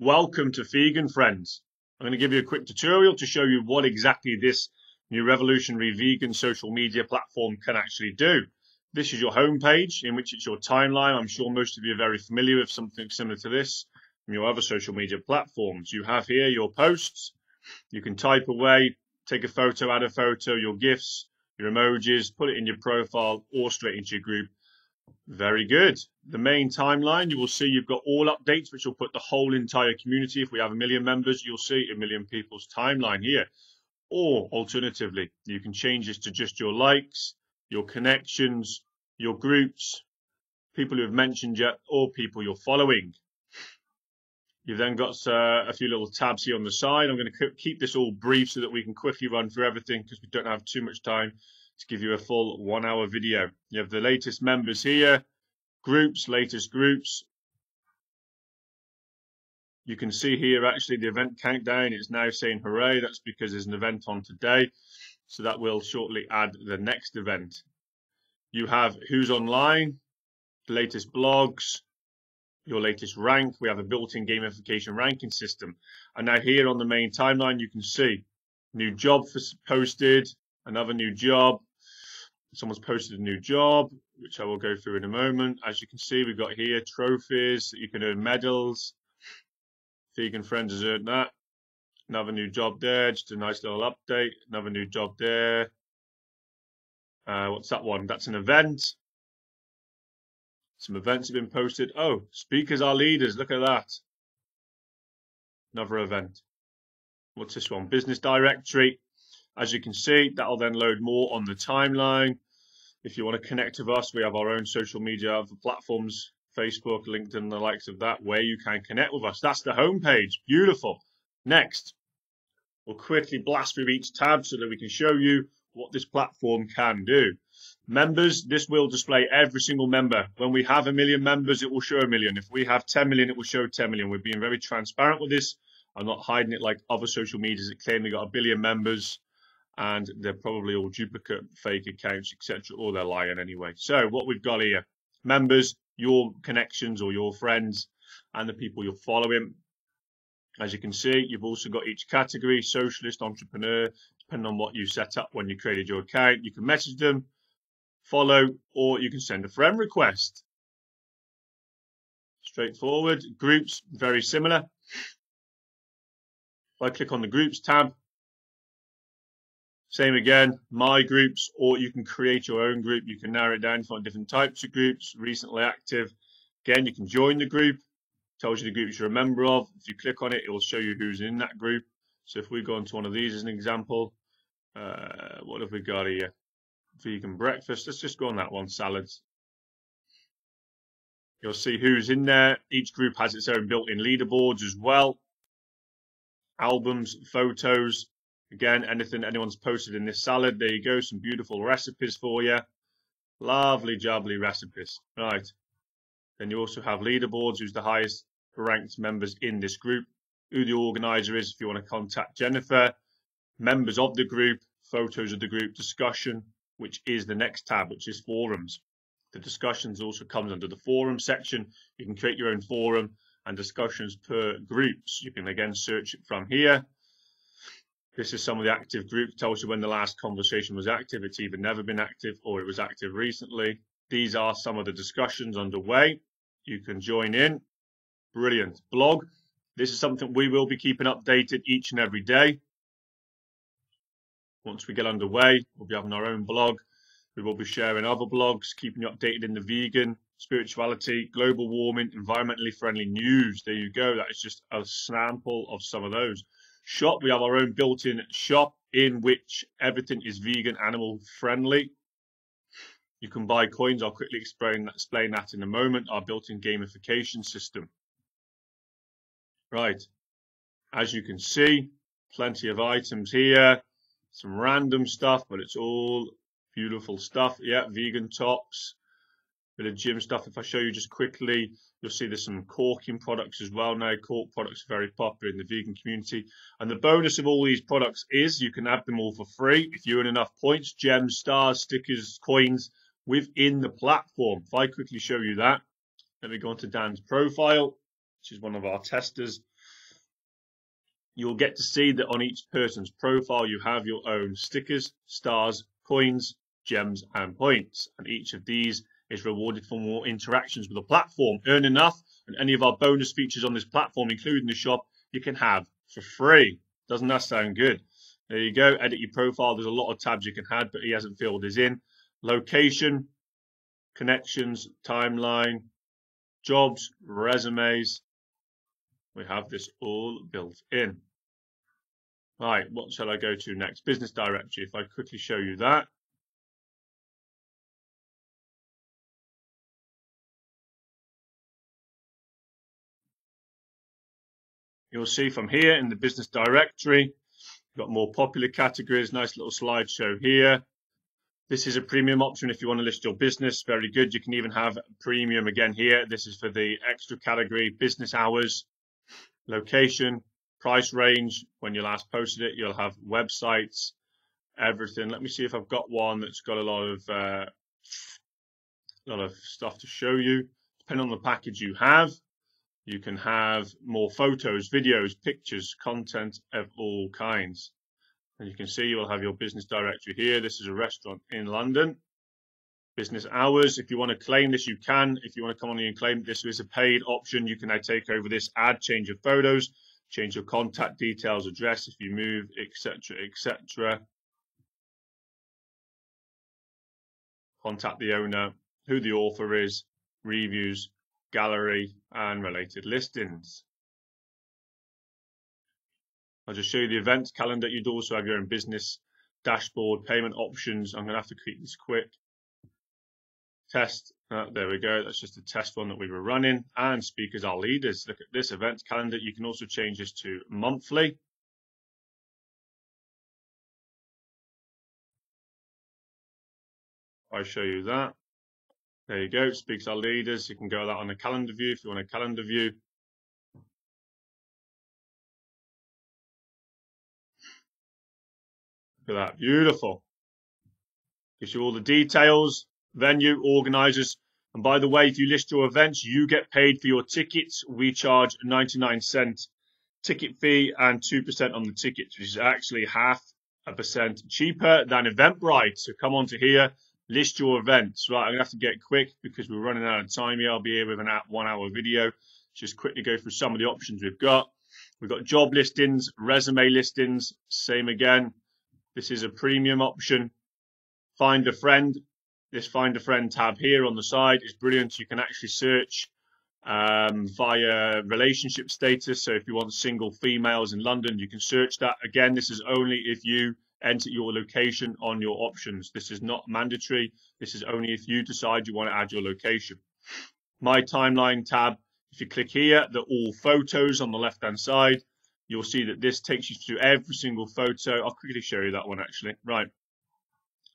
Welcome to Fegan Friends. I'm going to give you a quick tutorial to show you what exactly this new revolutionary vegan social media platform can actually do. This is your homepage in which it's your timeline. I'm sure most of you are very familiar with something similar to this from your other social media platforms. You have here your posts. You can type away, take a photo, add a photo, your GIFs, your emojis, put it in your profile or straight into your group. Very good. The main timeline, you will see you've got all updates, which will put the whole entire community. If we have a million members, you'll see a million people's timeline here. Or alternatively, you can change this to just your likes, your connections, your groups, people who have mentioned you, or people you're following. You've then got uh, a few little tabs here on the side. I'm going to keep this all brief so that we can quickly run through everything because we don't have too much time to give you a full one hour video. You have the latest members here, groups, latest groups. You can see here actually the event countdown. It's now saying hooray. That's because there's an event on today. So that will shortly add the next event. You have who's online, the latest blogs, your latest rank. We have a built-in gamification ranking system. And now here on the main timeline, you can see new job posted, another new job. Someone's posted a new job, which I will go through in a moment. As you can see, we've got here trophies. that You can earn medals. Fegan Friends has earned that. Another new job there. Just a nice little update. Another new job there. Uh, what's that one? That's an event. Some events have been posted. Oh, speakers are leaders. Look at that. Another event. What's this one? Business directory. As you can see, that'll then load more on the timeline. If you want to connect with us, we have our own social media platforms, Facebook, LinkedIn, the likes of that, where you can connect with us. That's the homepage. Beautiful. Next, we'll quickly blast through each tab so that we can show you what this platform can do. Members, this will display every single member. When we have a million members, it will show a million. If we have 10 million, it will show 10 million. We're being very transparent with this. I'm not hiding it like other social medias that claim they got a billion members and they're probably all duplicate fake accounts, etc., or they're lying anyway. So what we've got here, members, your connections or your friends, and the people you're following. As you can see, you've also got each category, socialist, entrepreneur, depending on what you set up when you created your account. You can message them, follow, or you can send a friend request. Straightforward. Groups, very similar. If I click on the groups tab, same again, my groups, or you can create your own group. You can narrow it down, find different types of groups, recently active. Again, you can join the group, tells you the groups you're a member of. If you click on it, it will show you who's in that group. So if we go into one of these as an example, uh, what have we got here? vegan breakfast. Let's just go on that one, salads. You'll see who's in there. Each group has its own built-in leaderboards as well. Albums, photos. Again, anything anyone's posted in this salad. There you go. Some beautiful recipes for you. Lovely, jubbly recipes. Right. Then you also have leaderboards, who's the highest ranked members in this group, who the organizer is if you want to contact Jennifer, members of the group, photos of the group, discussion, which is the next tab, which is forums. The discussions also comes under the forum section. You can create your own forum and discussions per groups. You can again search it from here. This is some of the active group, Tells you when the last conversation was active. It's either never been active or it was active recently. These are some of the discussions underway. You can join in. Brilliant. Blog. This is something we will be keeping updated each and every day. Once we get underway, we'll be having our own blog. We will be sharing other blogs, keeping you updated in the vegan, spirituality, global warming, environmentally friendly news. There you go. That is just a sample of some of those. Shop, we have our own built-in shop in which everything is vegan, animal friendly. You can buy coins. I'll quickly explain, explain that in a moment. Our built-in gamification system. Right. As you can see, plenty of items here some random stuff, but it's all beautiful stuff. Yeah, vegan tops, bit of gym stuff. If I show you just quickly, you'll see there's some corking products as well now. Cork products are very popular in the vegan community. And the bonus of all these products is you can have them all for free if you earn enough points, gems, stars, stickers, coins within the platform. If I quickly show you that, let me go onto Dan's profile, which is one of our testers. you'll get to see that on each person's profile you have your own stickers, stars, coins, gems, and points. And each of these is rewarded for more interactions with the platform. Earn enough, and any of our bonus features on this platform, including the shop, you can have for free. Doesn't that sound good? There you go. Edit your profile. There's a lot of tabs you can add, but he hasn't filled his in. Location, connections, timeline, jobs, resumes. We have this all built in. Right, what shall I go to next? Business directory. If I quickly show you that. You'll see from here in the business directory, got more popular categories, nice little slideshow here. This is a premium option if you want to list your business. Very good. You can even have premium again here. This is for the extra category, business hours, location, price range. When you last posted it, you'll have websites, everything. Let me see if I've got one that's got a lot of uh, a lot of stuff to show you. Depending on the package you have, you can have more photos, videos, pictures, content of all kinds. And you can see you'll have your business directory here. This is a restaurant in London. Business hours. If you want to claim this, you can. If you want to come on here and claim this is a paid option, you can now take over this add, change your photos, change your contact details, address if you move, etc., etc. Contact the owner, who the author is, reviews, gallery, and related listings. I'll just show you the events calendar. You'd also have your own business dashboard, payment options. I'm going to have to keep this quick. Test. Uh, there we go. That's just a test one that we were running. And speakers are leaders. Look at this event calendar. You can also change this to monthly. I show you that. There you go, speaks our leaders. You can go that on a calendar view if you want a calendar view. Look at that, beautiful. Gives you all the details, venue, organisers. And by the way, if you list your events, you get paid for your tickets. We charge 99 cent ticket fee and 2% on the tickets, which is actually half a percent cheaper than Eventbrite. So come on to here list your events. Right, I'm gonna have to get quick because we're running out of time here. I'll be here with an one hour video. Just quickly go through some of the options we've got. We've got job listings, resume listings, same again. This is a premium option. Find a friend. This find a friend tab here on the side is brilliant. You can actually search um, via relationship status. So if you want single females in London, you can search that. Again, this is only if you enter your location on your options. This is not mandatory. This is only if you decide you want to add your location. My timeline tab, if you click here, the all photos on the left hand side, you'll see that this takes you to every single photo. I'll quickly show you that one actually. Right.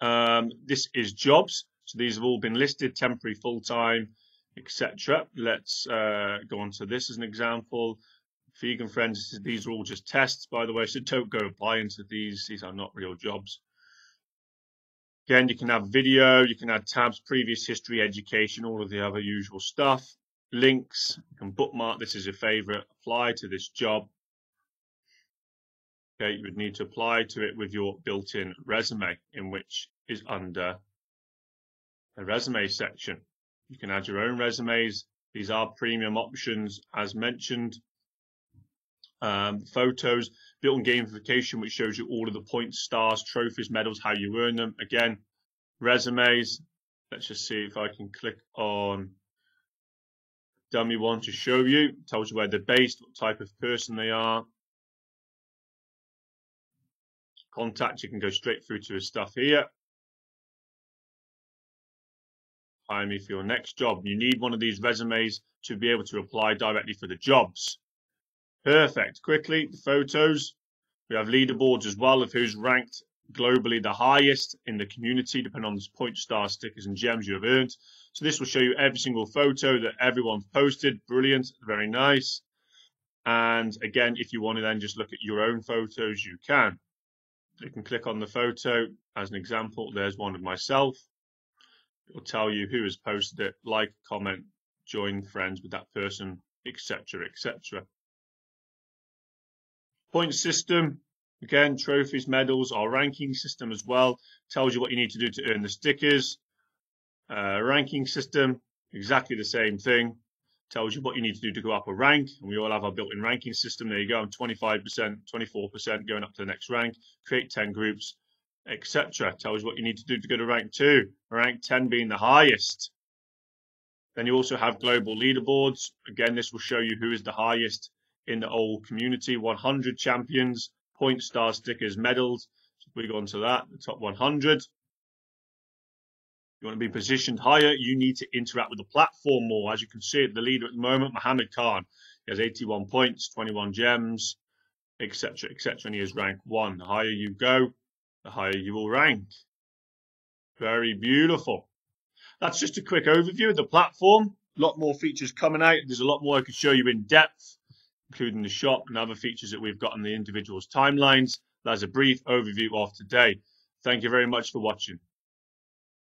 Um, this is jobs. So these have all been listed, temporary, full-time, etc. Let's uh, go on to this as an example Fegan Friends, these are all just tests, by the way, so don't go apply into these. These are not real jobs. Again, you can have video, you can add tabs, previous history, education, all of the other usual stuff. Links, you can bookmark this as your favorite, apply to this job. Okay, you would need to apply to it with your built-in resume, in which is under the resume section. You can add your own resumes. These are premium options as mentioned um, photos, built-in gamification, which shows you all of the points, stars, trophies, medals, how you earn them. Again, resumes. Let's just see if I can click on dummy one to show you. It tells you where they're based, what type of person they are. Contact, you can go straight through to his stuff here. Hire me for your next job. You need one of these resumes to be able to apply directly for the jobs. Perfect. Quickly, the photos. We have leaderboards as well of who's ranked globally the highest in the community, depending on the point star stickers and gems you have earned. So this will show you every single photo that everyone's posted. Brilliant. Very nice. And again, if you want to then just look at your own photos, you can. You can click on the photo as an example. There's one of myself. It will tell you who has posted it, like, comment, join friends with that person, etc., etc. Point system, again, trophies, medals, our ranking system as well. Tells you what you need to do to earn the stickers. Uh, ranking system, exactly the same thing. Tells you what you need to do to go up a rank. And we all have our built-in ranking system. There you go. I'm 25%, 24% going up to the next rank. Create 10 groups, etc. Tells you what you need to do to go to rank 2. Rank 10 being the highest. Then you also have global leaderboards. Again, this will show you who is the highest in the whole community. 100 champions, point star stickers, medals. So we go on to that, the top 100. You want to be positioned higher, you need to interact with the platform more. As you can see, the leader at the moment, Mohammed Khan, he has 81 points, 21 gems, etc., etc., and he is rank one. The higher you go, the higher you will rank. Very beautiful. That's just a quick overview of the platform. A lot more features coming out. There's a lot more I could show you in depth, including the shop and other features that we've got on the individual's timelines. That's a brief overview of today. Thank you very much for watching.